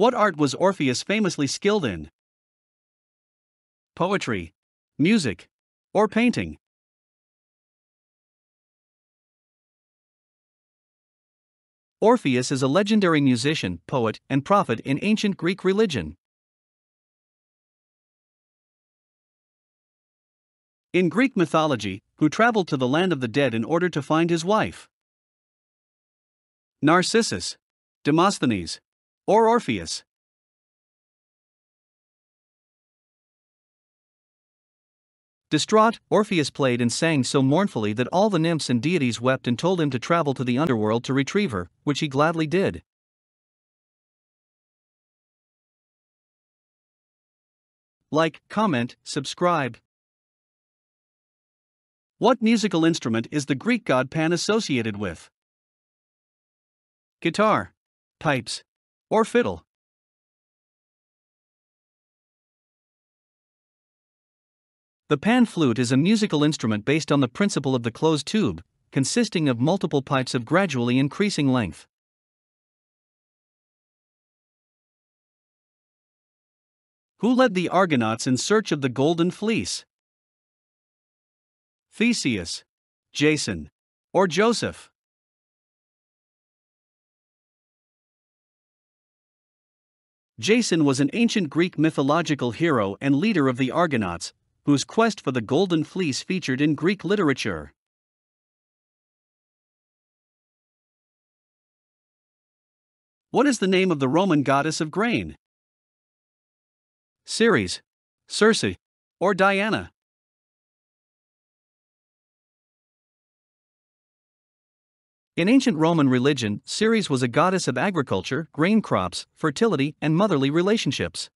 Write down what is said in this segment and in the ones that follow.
What art was Orpheus famously skilled in? Poetry, music, or painting? Orpheus is a legendary musician, poet, and prophet in ancient Greek religion. In Greek mythology, who traveled to the land of the dead in order to find his wife? Narcissus, Demosthenes, or Orpheus? Distraught, Orpheus played and sang so mournfully that all the nymphs and deities wept and told him to travel to the underworld to retrieve her, which he gladly did. Like, comment, subscribe. What musical instrument is the Greek god Pan associated with? Guitar, pipes, or fiddle? The pan flute is a musical instrument based on the principle of the closed tube, consisting of multiple pipes of gradually increasing length. Who led the Argonauts in search of the Golden Fleece? Theseus, Jason, or Joseph? Jason was an ancient Greek mythological hero and leader of the Argonauts, whose quest for the Golden Fleece featured in Greek literature. What is the name of the Roman goddess of grain? Ceres, Circe, or Diana? In ancient Roman religion, Ceres was a goddess of agriculture, grain crops, fertility, and motherly relationships.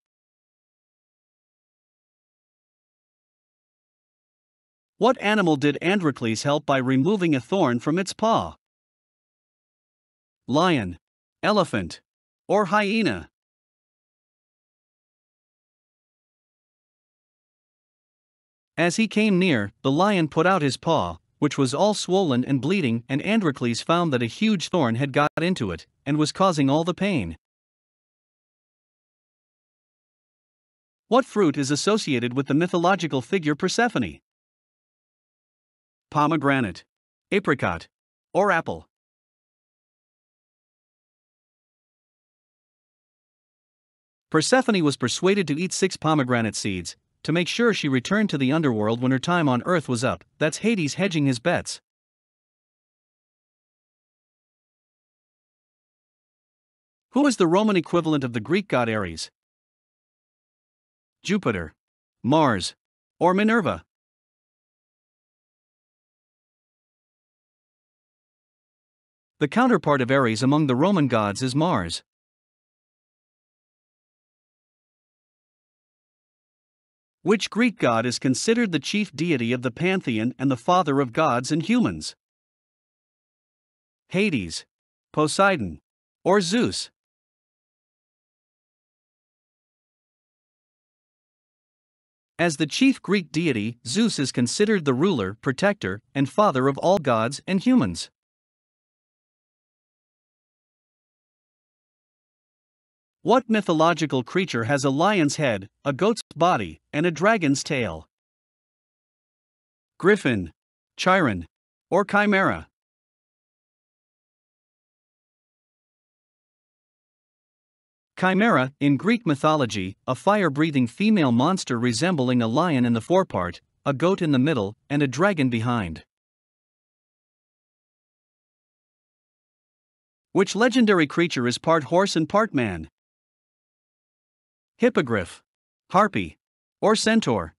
What animal did Androcles help by removing a thorn from its paw? Lion, elephant, or hyena? As he came near, the lion put out his paw, which was all swollen and bleeding, and Androcles found that a huge thorn had got into it, and was causing all the pain. What fruit is associated with the mythological figure Persephone? pomegranate, apricot, or apple. Persephone was persuaded to eat six pomegranate seeds, to make sure she returned to the underworld when her time on earth was up. That's Hades hedging his bets. Who is the Roman equivalent of the Greek god Ares? Jupiter, Mars, or Minerva? The counterpart of Ares among the Roman gods is Mars. Which Greek god is considered the chief deity of the pantheon and the father of gods and humans? Hades, Poseidon, or Zeus? As the chief Greek deity, Zeus is considered the ruler, protector, and father of all gods and humans. What mythological creature has a lion's head, a goat's body, and a dragon's tail? Griffin, Chiron, or Chimera? Chimera, in Greek mythology, a fire breathing female monster resembling a lion in the forepart, a goat in the middle, and a dragon behind. Which legendary creature is part horse and part man? Hippogriff, harpy, or centaur.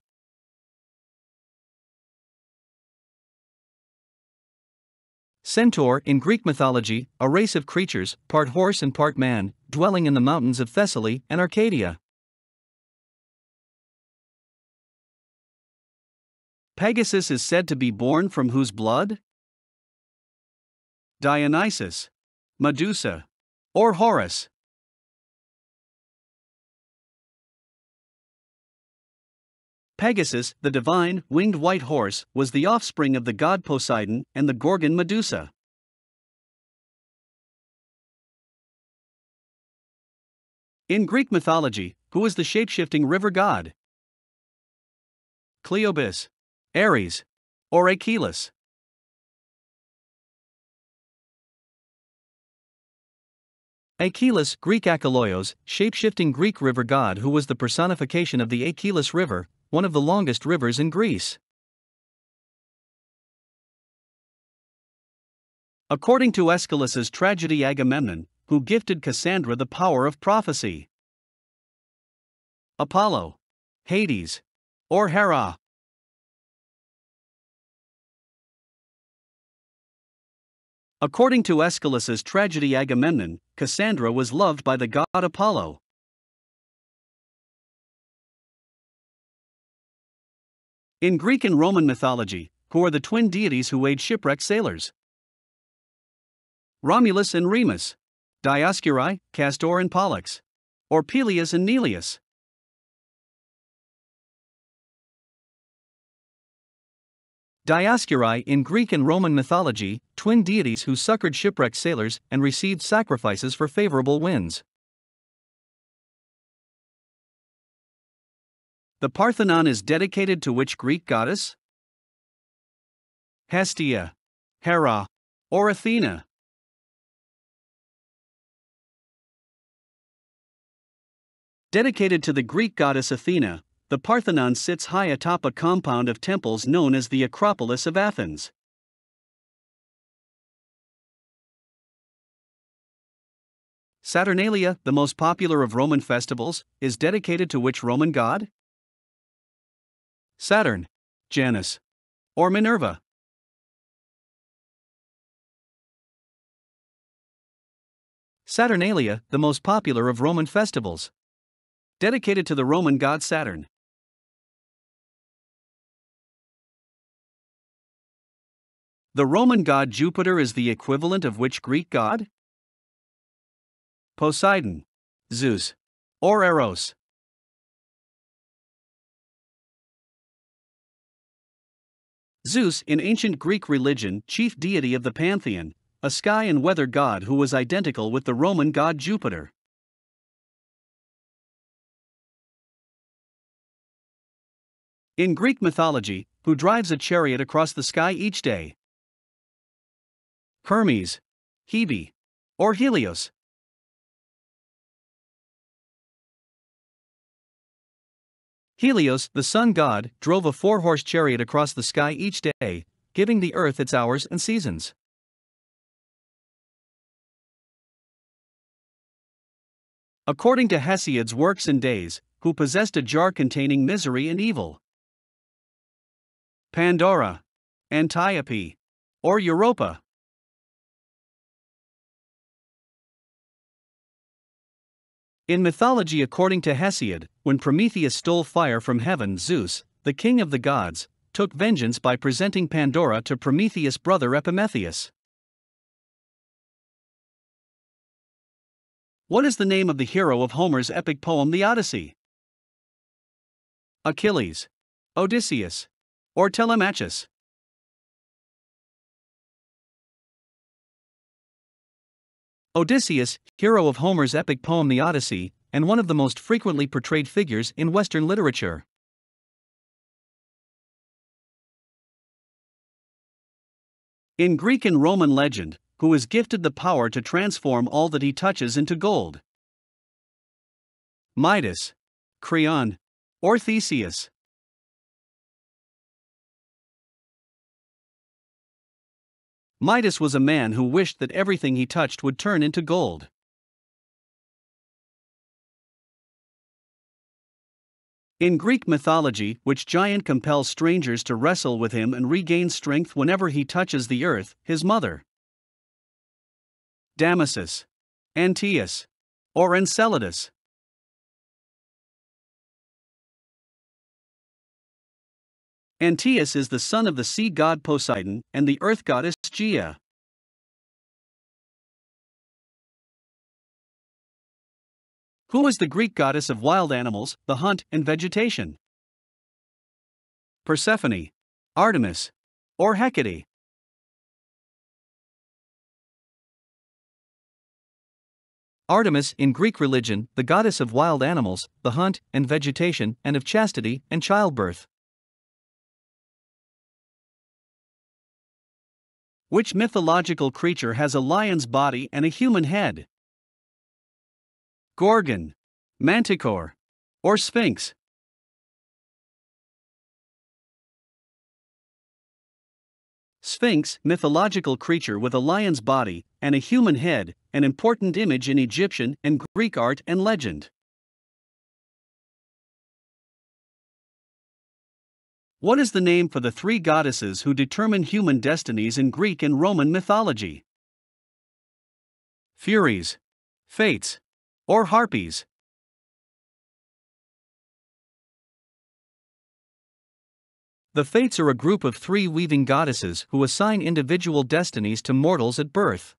Centaur, in Greek mythology, a race of creatures, part horse and part man, dwelling in the mountains of Thessaly and Arcadia. Pegasus is said to be born from whose blood? Dionysus, Medusa, or Horus. Pegasus, the divine, winged white horse, was the offspring of the god Poseidon and the Gorgon Medusa. In Greek mythology, who is the shapeshifting river god? Cleobis, Ares, or Achelous? Achelous, Greek Acheloios, shapeshifting Greek river god who was the personification of the Achelous River, one of the longest rivers in Greece. According to Aeschylus's tragedy Agamemnon, who gifted Cassandra the power of prophecy. Apollo, Hades, or Hera. According to Aeschylus's tragedy Agamemnon, Cassandra was loved by the god Apollo. In Greek and Roman mythology, who are the twin deities who aid shipwrecked sailors? Romulus and Remus, Dioscuri, Castor and Pollux, or Peleus and Neleus. Dioscuri in Greek and Roman mythology, twin deities who succored shipwrecked sailors and received sacrifices for favorable winds. The Parthenon is dedicated to which Greek goddess? Hestia, Hera, or Athena? Dedicated to the Greek goddess Athena, the Parthenon sits high atop a compound of temples known as the Acropolis of Athens. Saturnalia, the most popular of Roman festivals, is dedicated to which Roman god? Saturn, Janus, or Minerva. Saturnalia, the most popular of Roman festivals. Dedicated to the Roman god Saturn. The Roman god Jupiter is the equivalent of which Greek god? Poseidon, Zeus, or Eros. Zeus, in ancient Greek religion, chief deity of the pantheon, a sky and weather god who was identical with the Roman god Jupiter. In Greek mythology, who drives a chariot across the sky each day? Hermes, Hebe, or Helios. Helios, the sun god, drove a four horse chariot across the sky each day, giving the earth its hours and seasons. According to Hesiod's works and days, who possessed a jar containing misery and evil. Pandora, Antiope, or Europa. In mythology, according to Hesiod, when Prometheus stole fire from heaven, Zeus, the king of the gods, took vengeance by presenting Pandora to Prometheus' brother Epimetheus. What is the name of the hero of Homer's epic poem The Odyssey? Achilles, Odysseus, or Telemachus? Odysseus, hero of Homer's epic poem The Odyssey, and one of the most frequently portrayed figures in Western literature. In Greek and Roman legend, who is gifted the power to transform all that he touches into gold? Midas, Creon, or Theseus? Midas was a man who wished that everything he touched would turn into gold. In Greek mythology, which giant compels strangers to wrestle with him and regain strength whenever he touches the earth, his mother. Damasus, Antaeus, or Enceladus. Antaeus is the son of the sea god Poseidon and the earth goddess Gaea. Who is the Greek goddess of wild animals, the hunt, and vegetation? Persephone, Artemis, or Hecate? Artemis in Greek religion, the goddess of wild animals, the hunt and vegetation, and of chastity and childbirth. Which mythological creature has a lion's body and a human head? Gorgon, Manticore, or Sphinx? Sphinx, mythological creature with a lion's body and a human head, an important image in Egyptian and Greek art and legend. What is the name for the three goddesses who determine human destinies in Greek and Roman mythology? Furies, Fates, or Harpies? The Fates are a group of three weaving goddesses who assign individual destinies to mortals at birth.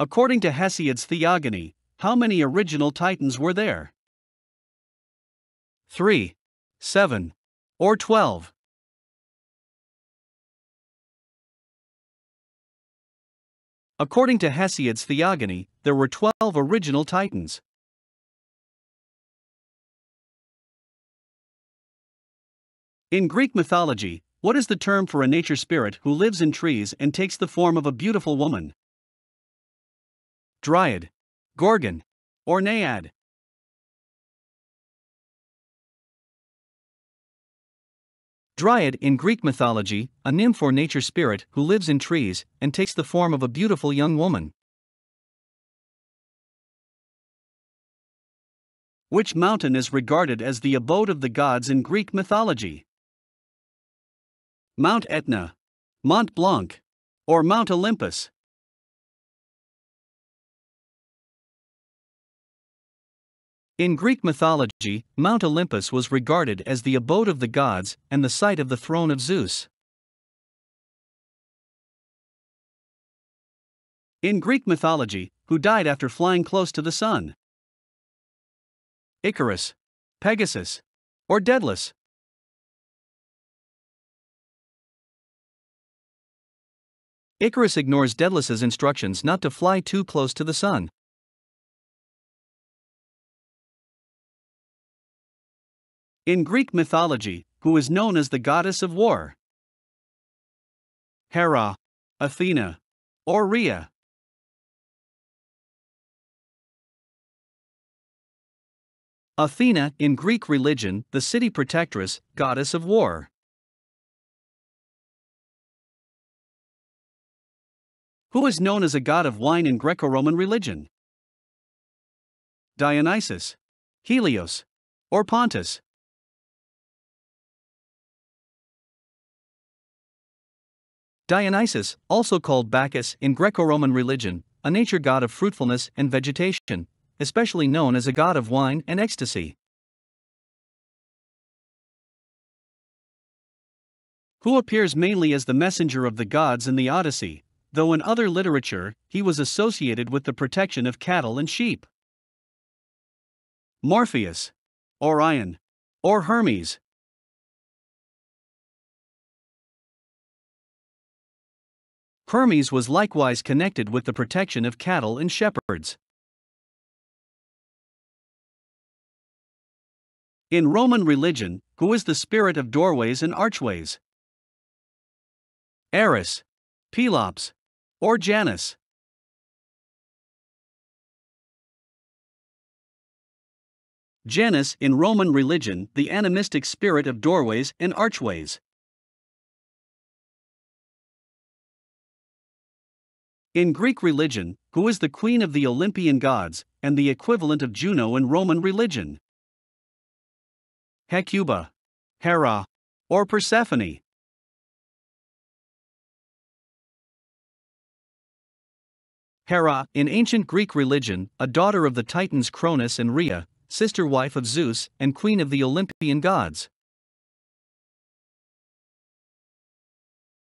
According to Hesiod's Theogony, how many original Titans were there? 3, 7, or 12? According to Hesiod's Theogony, there were 12 original Titans. In Greek mythology, what is the term for a nature spirit who lives in trees and takes the form of a beautiful woman? Dryad, Gorgon, or Naiad? Dryad in Greek mythology, a nymph or nature spirit who lives in trees and takes the form of a beautiful young woman. Which mountain is regarded as the abode of the gods in Greek mythology? Mount Etna, Mont Blanc, or Mount Olympus. In Greek mythology, Mount Olympus was regarded as the abode of the gods and the site of the throne of Zeus. In Greek mythology, who died after flying close to the sun? Icarus, Pegasus, or Daedalus? Icarus ignores Daedalus's instructions not to fly too close to the sun. In Greek mythology, who is known as the goddess of war? Hera, Athena, or Rhea? Athena, in Greek religion, the city protectress, goddess of war. who is known as a god of wine in Greco Roman religion? Dionysus, Helios, or Pontus? Dionysus, also called Bacchus in Greco Roman religion, a nature god of fruitfulness and vegetation, especially known as a god of wine and ecstasy. Who appears mainly as the messenger of the gods in the Odyssey, though in other literature, he was associated with the protection of cattle and sheep. Morpheus, Orion, or Hermes. Hermes was likewise connected with the protection of cattle and shepherds. In Roman religion, who is the spirit of doorways and archways? Eris, Pelops, or Janus. Janus in Roman religion, the animistic spirit of doorways and archways. In Greek religion, who is the queen of the Olympian gods and the equivalent of Juno in Roman religion? Hecuba, Hera, or Persephone. Hera, in ancient Greek religion, a daughter of the Titans Cronus and Rhea, sister wife of Zeus and queen of the Olympian gods.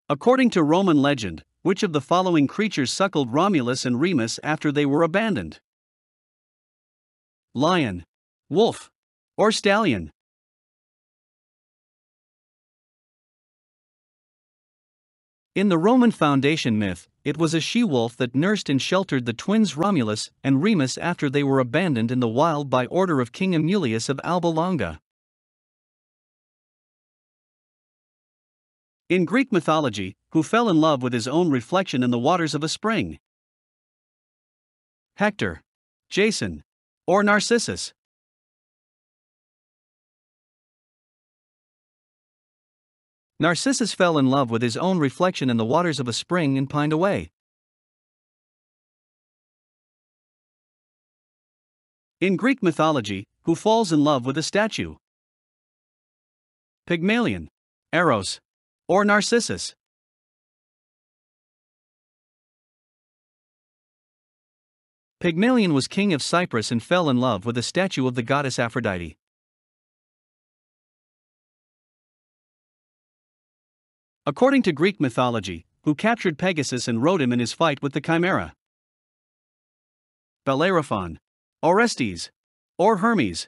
According to Roman legend, which of the following creatures suckled Romulus and Remus after they were abandoned? Lion, wolf, or stallion? In the Roman foundation myth, it was a she wolf that nursed and sheltered the twins Romulus and Remus after they were abandoned in the wild by order of King Amulius of Alba Longa. In Greek mythology, who fell in love with his own reflection in the waters of a spring? Hector, Jason, or Narcissus? Narcissus fell in love with his own reflection in the waters of a spring and pined away. In Greek mythology, who falls in love with a statue? Pygmalion, Eros, or Narcissus? Pygmalion was king of Cyprus and fell in love with a statue of the goddess Aphrodite. According to Greek mythology, who captured Pegasus and rode him in his fight with the Chimera? Bellerophon, Orestes, or Hermes?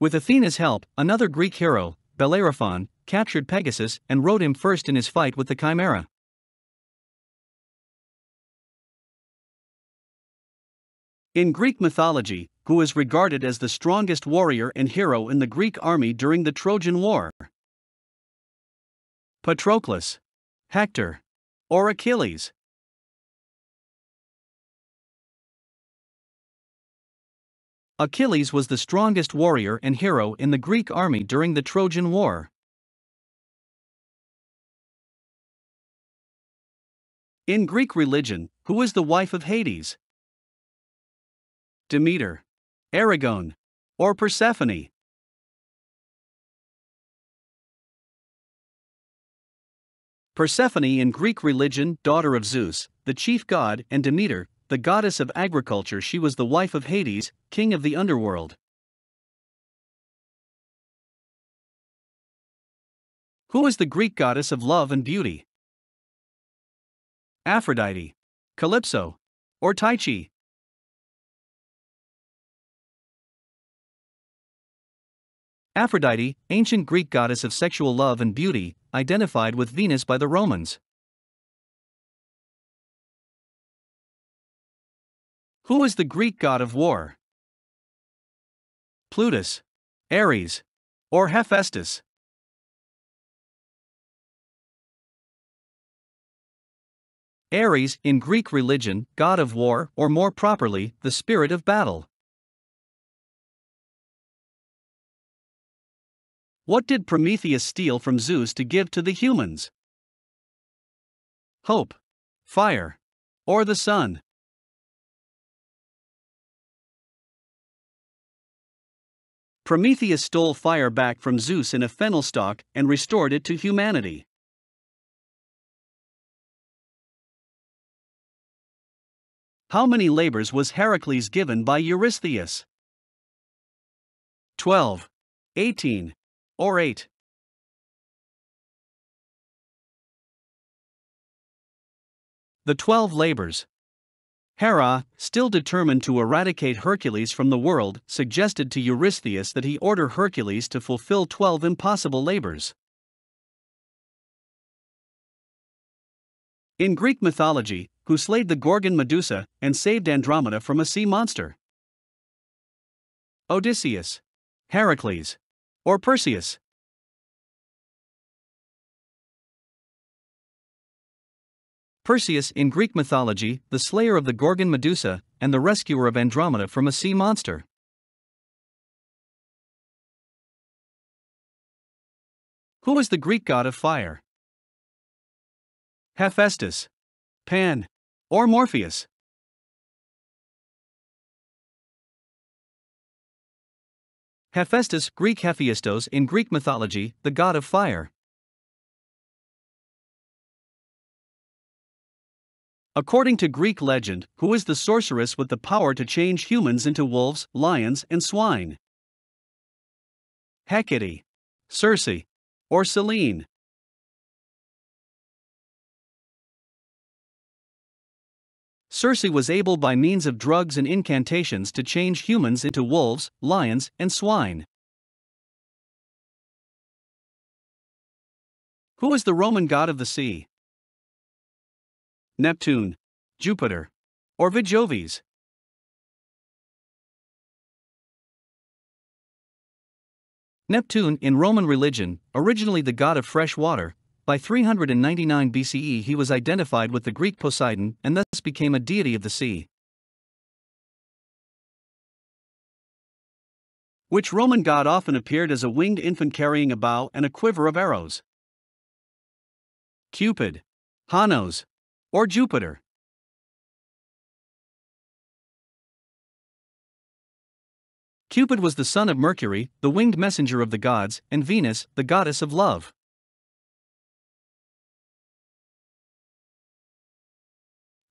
With Athena's help, another Greek hero, Bellerophon, captured Pegasus and rode him first in his fight with the Chimera. In Greek mythology, who is regarded as the strongest warrior and hero in the Greek army during the Trojan War? Patroclus, Hector, or Achilles? Achilles was the strongest warrior and hero in the Greek army during the Trojan War. In Greek religion, who is the wife of Hades? Demeter, Erigone, or Persephone. Persephone in Greek religion, daughter of Zeus, the chief god, and Demeter, the goddess of agriculture, she was the wife of Hades, king of the underworld. Who is the Greek goddess of love and beauty? Aphrodite, Calypso, or Tyche? Aphrodite, ancient Greek goddess of sexual love and beauty, identified with Venus by the Romans. Who is the Greek god of war? Plutus, Ares, or Hephaestus? Ares, in Greek religion, god of war, or more properly, the spirit of battle. What did Prometheus steal from Zeus to give to the humans? Hope, fire, or the sun? Prometheus stole fire back from Zeus in a fennel stalk and restored it to humanity. How many labors was Heracles given by Eurystheus? 12, 18, or 8. The Twelve Labors. Hera, still determined to eradicate Hercules from the world, suggested to Eurystheus that he order Hercules to fulfill twelve impossible labors. In Greek mythology, who slayed the Gorgon Medusa and saved Andromeda from a sea monster? Odysseus, Heracles, or Perseus? Perseus in Greek mythology, the slayer of the Gorgon Medusa, and the rescuer of Andromeda from a sea monster. Who is the Greek god of fire? Hephaestus, Pan, or Morpheus? Hephaestus, Greek Hephaestos in Greek mythology, the god of fire. According to Greek legend, who is the sorceress with the power to change humans into wolves, lions, and swine? Hecate, Circe, or Selene? Circe was able by means of drugs and incantations to change humans into wolves, lions, and swine. Who is the Roman god of the sea? Neptune, Jupiter, or Vejovis? Neptune, in Roman religion, originally the god of fresh water, by 399 BCE he was identified with the Greek Poseidon and thus became a deity of the sea. Which Roman god often appeared as a winged infant carrying a bow and a quiver of arrows? Cupid, Hanos, or Jupiter? Cupid was the son of Mercury, the winged messenger of the gods, and Venus, the goddess of love.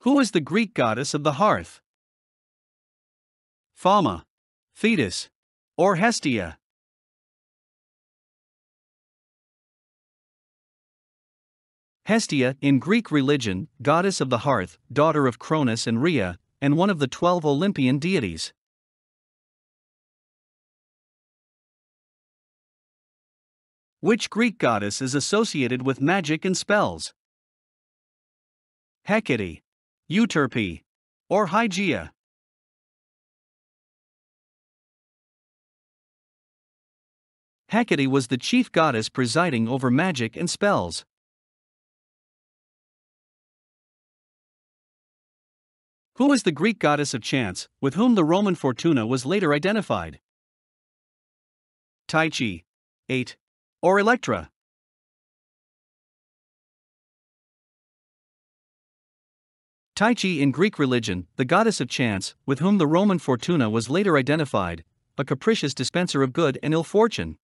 Who is the Greek goddess of the hearth? Fama, Thetis, or Hestia? Hestia, in Greek religion, goddess of the hearth, daughter of Cronus and Rhea, and one of the twelve Olympian deities. Which Greek goddess is associated with magic and spells? Hecate. Euterpe, or Hygeia. Hecate was the chief goddess presiding over magic and spells. Who is the Greek goddess of chance, with whom the Roman Fortuna was later identified? Tyche. Ate. Or Electra. Tyche in Greek religion, the goddess of chance, with whom the Roman Fortuna was later identified, a capricious dispenser of good and ill fortune.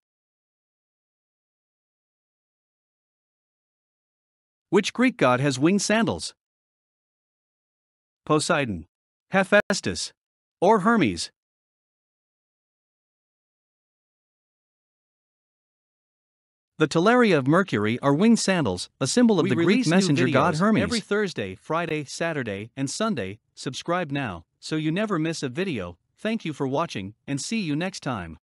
Which Greek god has winged sandals? Poseidon, Hephaestus, or Hermes? The Talaria of Mercury are winged sandals, a symbol of We the Greek messenger god Hermes. every Thursday, Friday, Saturday, and Sunday. Subscribe now, so you never miss a video. Thank you for watching, and see you next time.